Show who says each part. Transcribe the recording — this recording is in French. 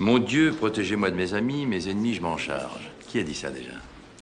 Speaker 1: Mon Dieu, protégez-moi de mes amis, mes ennemis, je m'en charge. Qui a dit ça déjà?